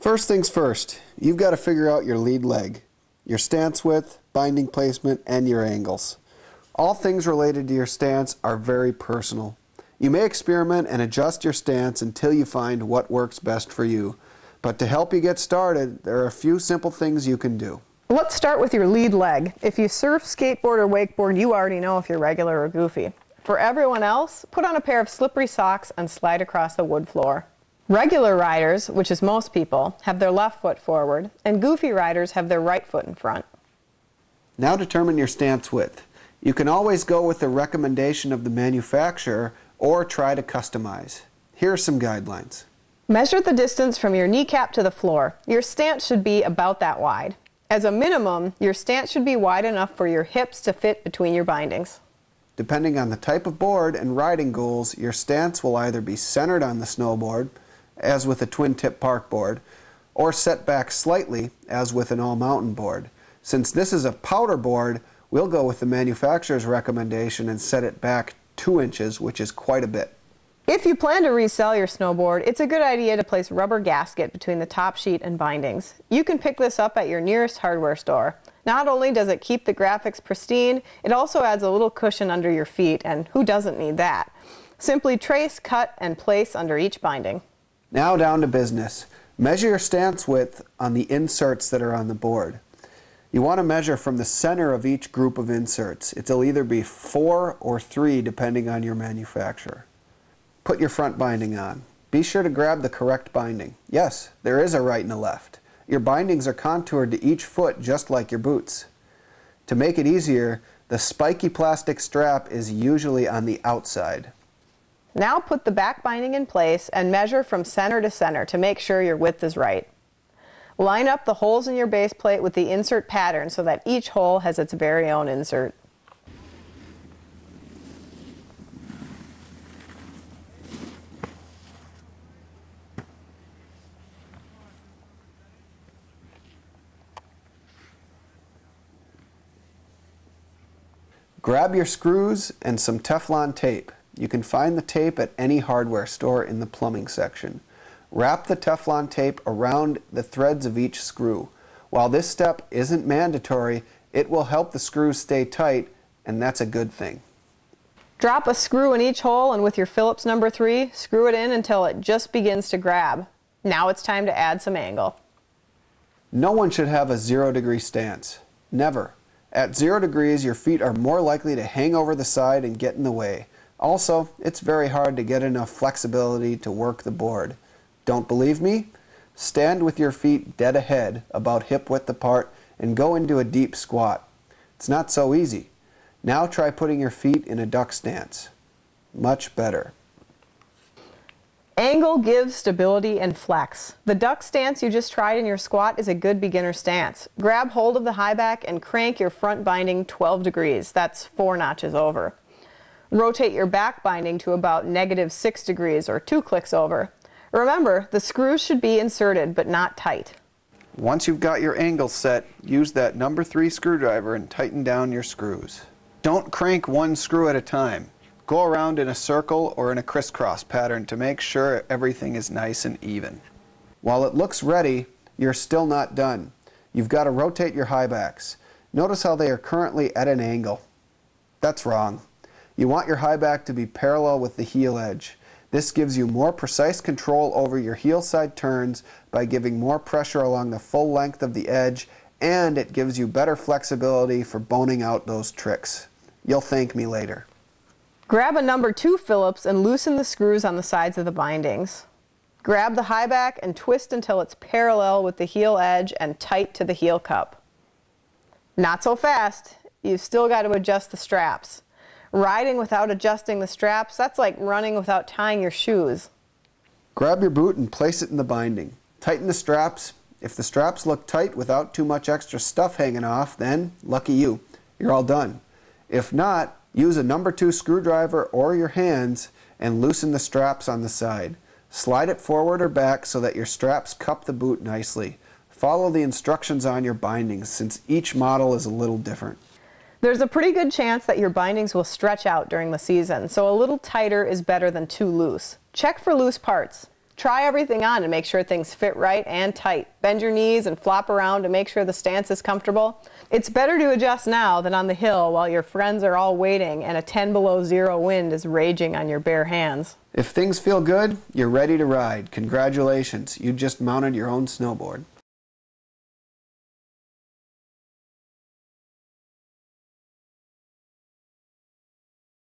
First things first, you've got to figure out your lead leg, your stance width, binding placement, and your angles. All things related to your stance are very personal. You may experiment and adjust your stance until you find what works best for you. But to help you get started, there are a few simple things you can do. Let's start with your lead leg. If you surf, skateboard, or wakeboard, you already know if you're regular or goofy. For everyone else, put on a pair of slippery socks and slide across the wood floor. Regular riders, which is most people, have their left foot forward, and goofy riders have their right foot in front. Now determine your stance width. You can always go with the recommendation of the manufacturer or try to customize. Here are some guidelines. Measure the distance from your kneecap to the floor. Your stance should be about that wide. As a minimum, your stance should be wide enough for your hips to fit between your bindings. Depending on the type of board and riding goals, your stance will either be centered on the snowboard, as with a twin tip park board, or set back slightly, as with an all mountain board. Since this is a powder board, we'll go with the manufacturer's recommendation and set it back 2 inches, which is quite a bit. If you plan to resell your snowboard, it's a good idea to place rubber gasket between the top sheet and bindings. You can pick this up at your nearest hardware store. Not only does it keep the graphics pristine, it also adds a little cushion under your feet, and who doesn't need that? Simply trace, cut, and place under each binding. Now down to business. Measure your stance width on the inserts that are on the board. You want to measure from the center of each group of inserts. It'll either be 4 or 3 depending on your manufacturer. Put your front binding on. Be sure to grab the correct binding. Yes, there is a right and a left. Your bindings are contoured to each foot just like your boots. To make it easier, the spiky plastic strap is usually on the outside. Now put the back binding in place and measure from center to center to make sure your width is right. Line up the holes in your base plate with the insert pattern so that each hole has its very own insert. Grab your screws and some Teflon tape. You can find the tape at any hardware store in the plumbing section. Wrap the Teflon tape around the threads of each screw. While this step isn't mandatory, it will help the screws stay tight, and that's a good thing. Drop a screw in each hole and with your Phillips number 3, screw it in until it just begins to grab. Now it's time to add some angle. No one should have a zero degree stance. Never. At zero degrees, your feet are more likely to hang over the side and get in the way. Also, it's very hard to get enough flexibility to work the board. Don't believe me? Stand with your feet dead ahead, about hip width apart, and go into a deep squat. It's not so easy. Now try putting your feet in a duck stance. Much better. Angle gives stability and flex. The duck stance you just tried in your squat is a good beginner stance. Grab hold of the high back and crank your front binding 12 degrees. That's four notches over. Rotate your back binding to about negative 6 degrees or two clicks over. Remember, the screws should be inserted but not tight. Once you've got your angle set, use that number 3 screwdriver and tighten down your screws. Don't crank one screw at a time. Go around in a circle or in a crisscross pattern to make sure everything is nice and even. While it looks ready, you're still not done. You've got to rotate your high backs. Notice how they are currently at an angle. That's wrong. You want your high back to be parallel with the heel edge. This gives you more precise control over your heel side turns by giving more pressure along the full length of the edge and it gives you better flexibility for boning out those tricks. You'll thank me later. Grab a number 2 Phillips and loosen the screws on the sides of the bindings. Grab the high back and twist until it's parallel with the heel edge and tight to the heel cup. Not so fast. You've still got to adjust the straps. Riding without adjusting the straps, that's like running without tying your shoes. Grab your boot and place it in the binding. Tighten the straps. If the straps look tight without too much extra stuff hanging off, then lucky you. You're all done. If not, Use a number 2 screwdriver or your hands and loosen the straps on the side. Slide it forward or back so that your straps cup the boot nicely. Follow the instructions on your bindings since each model is a little different. There's a pretty good chance that your bindings will stretch out during the season, so a little tighter is better than too loose. Check for loose parts. Try everything on to make sure things fit right and tight. Bend your knees and flop around to make sure the stance is comfortable. It's better to adjust now than on the hill while your friends are all waiting and a 10 below zero wind is raging on your bare hands. If things feel good, you're ready to ride. Congratulations, you just mounted your own snowboard.